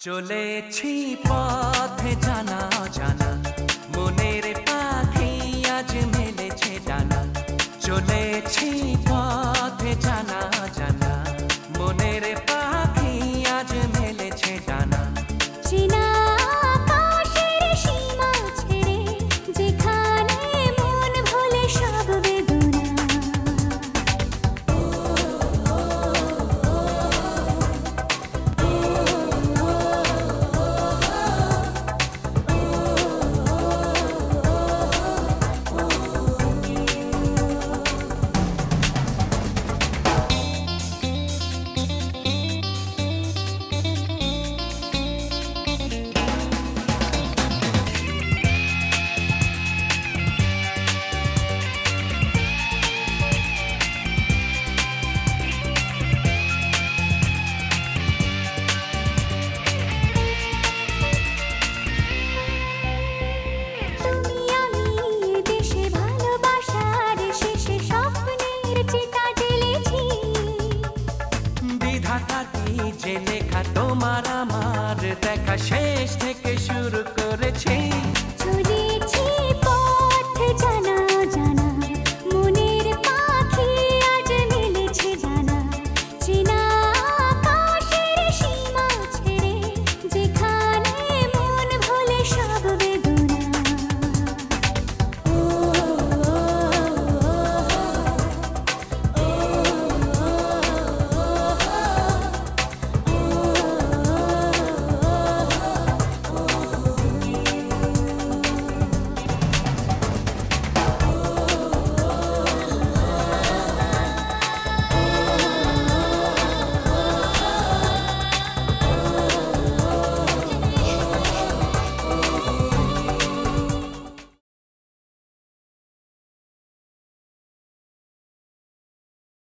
চলেছি পথে জানা জানা। মনের পাখি আজ মেলেছে ডানা। চলেছি তোমার আমার দেখা শেষ থেকে শুরু